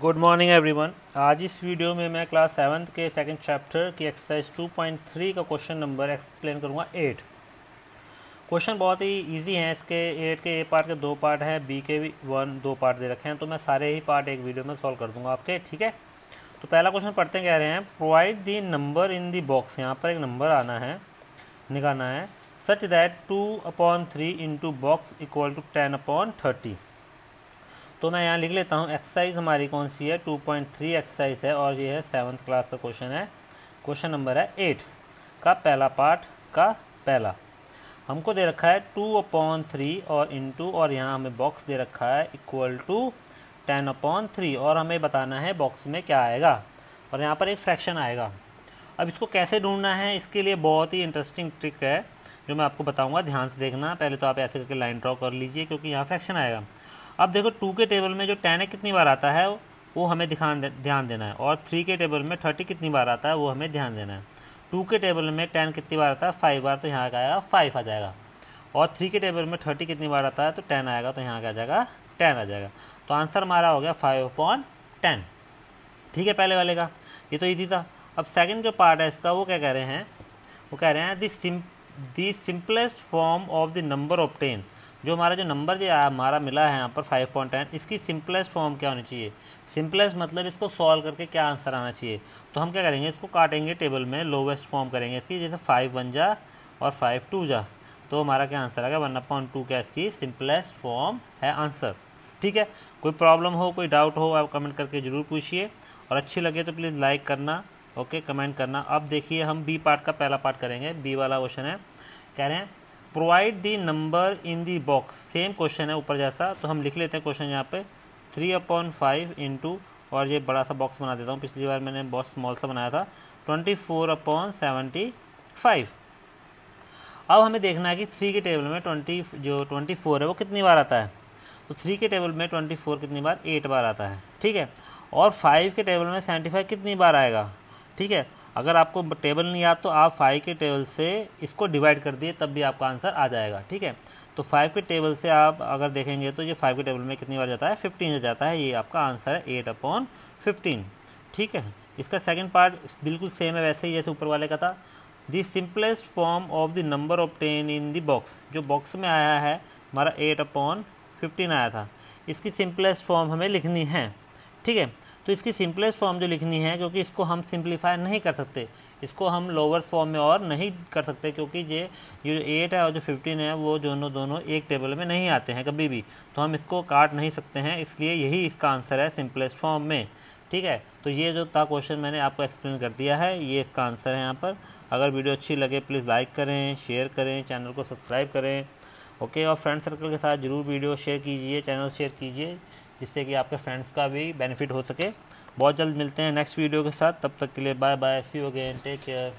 Good morning everyone आज इस video में मैं क्लास सेवन्थ के सेकंड चैप्टर की एक्सरसाइज 2.3 का क्वेश्चन नंबर एक्सप्लेन करूँगा एट क्वेश्चन बहुत ही इजी हैं, इसके एट के ए पार्ट के दो पार्ट हैं बी के भी वन दो पार्ट दे रखे हैं तो मैं सारे ही पार्ट एक वीडियो में सॉल्व कर दूँगा आपके, ठीक है? तो पहला क्वेश्चन पढ़ते कह रहे हैं provide the number in the box यहाँ पर एक नंबर आना है, निकालना है such that two upon three into box equal to ten upon thirty तो मैं यहाँ लिख लेता हूँ एक्सरसाइज हमारी कौन सी है? 2.3 एक्सरसाइज है और ये है सेवन्थ क्लास का क्वेश्चन है। क्वेश्चन नंबर है एट, का पहला पार्ट का पहला। हमको दे रखा है टू अपॉन थ्री और इंटू और यहाँ हमें बॉक्स दे रखा है equal to ten upon three और हमें बताना है बॉक्स में क्या आएगा। और यहाँ पर एक फ्रैक्शन आएगा। अब इसको कैसे ढूंढना है? इसके लिए बहुत ही इंटरेस्टिंग ट्रिक है, जो मैं आपको बताऊँगा। ध्यान से देखना। पहले तो आप ऐसे करके लाइन ड्रॉ कर लीजिए, क्योंकि यहाँ फ्रैक्शन आएगा। अब देखो टू के टेबल में जो टेन है, कितनी बार आता है वो? हमें ध्यान ध्यान देना है। और थ्री के टेबल में थर्टी कितनी बार आता है, वो हमें ध्यान देना है। टू के टेबल में टेन कितनी बार आता है? फाइव बार तो यहाँ का आएगा फाइव आ जाएगा। और थ्री के टेबल में थर्टी कितनी बार आता है तो टेन आएगा तो यहाँ का आ जाएगा टेन आ जाएगा। तो आंसर हमारा हो गया फाइव अपॉन टेन ठीक है, पहले वाले का? ये तो ईजी था। अब सेकंड जो पार्ट है इसका, वो क्या कह रहे हैं? वो कह रहे हैं the sim the simplest form of the number of ten जो हमारा जो नंबर जो हमारा मिला है यहाँ पर फाइव पॉइंट टेन इसकी सिंपलेस्ट फॉर्म क्या होनी चाहिए? सिंपलेस्ट मतलब इसको सॉल्व करके क्या आंसर आना चाहिए? तो हम क्या करेंगे, इसको काटेंगे टेबल में लोवेस्ट फॉर्म करेंगे इसकी, जैसे फाइव वन जा और फाइव टू जा। तो हमारा क्या आंसर आएगा? वन अपॉन टू क्या इसकी? सिंपलेस्ट फॉर्म है आंसर ठीक है? कोई प्रॉब्लम हो, कोई डाउट हो, आप कमेंट करके ज़रूर पूछिए। और अच्छी लगे तो प्लीज़ लाइक करना ओके कमेंट करना। अब देखिए हम बी पार्ट का पहला पार्ट करेंगे। बी वाला क्वेश्चन है। कह रहे हैं provide the number in the box same question है, ऊपर जैसा। तो हम लिख लेते हैं क्वेश्चन यहाँ पे। थ्री अपॉन फाइव इंटू और ये बड़ा सा बॉक्स बना देता हूँ। पिछली बार मैंने बहुत स्मॉल सा बनाया था। Twenty four upon seventy five अब हमें देखना है कि थ्री के टेबल में ट्वेंटी जो ट्वेंटी फोर है, वो कितनी बार आता है? तो थ्री के टेबल में ट्वेंटी फोर कितनी बार? एट बार आता है। ठीक है? और फाइव के टेबल में सेवेंटी फाइव कितनी बार आएगा? ठीक है? अगर आपको टेबल नहीं याद तो आप फाइव के टेबल से इसको डिवाइड कर दिए, तब भी आपका आंसर आ जाएगा, ठीक है? तो फाइव के टेबल से आप अगर देखेंगे तो ये फाइव के टेबल में कितनी बार जाता है? फिफ्टीन से जाता है। ये आपका आंसर है एट अपॉन फिफ्टीन, ठीक है? इसका सेकेंड पार्ट बिल्कुल सेम है, वैसे ही जैसे ऊपर वाले का था। The simplest form of the number of ten in the box, जो बॉक्स में आया है, हमारा एट अपॉन फिफ्टीन आया था। इसकी सिंपलेस्ट फॉर्म हमें लिखनी है, ठीक है? तो इसकी सिंपलेस्ट फॉर्म जो लिखनी है, क्योंकि इसको हम सिंप्लीफाई नहीं कर सकते। इसको हम लोअर फॉर्म में और नहीं कर सकते, क्योंकि ये जो एट है और जो फिफ्टीन है, वो दोनों दोनों एक टेबल में नहीं आते हैं कभी भी। तो हम इसको काट नहीं सकते हैं, इसलिए यही इसका आंसर है सिंपलेस्ट फॉर्म में। ठीक है? तो ये जो था क्वेश्चन मैंने आपको एक्सप्लेन कर दिया है, ये इसका आंसर है यहाँ पर। अगर वीडियो अच्छी लगे प्लीज़ लाइक करें शेयर करें चैनल को सब्सक्राइब करें। ओके और फ्रेंड सर्कल के साथ ज़रूर वीडियो शेयर कीजिए चैनल शेयर कीजिए। जिससे कि आपके फ्रेंड्स का भी बेनिफिट हो सके। बहुत जल्द मिलते हैं नेक्स्ट वीडियो के साथ। तब तक के लिए bye bye see you again take care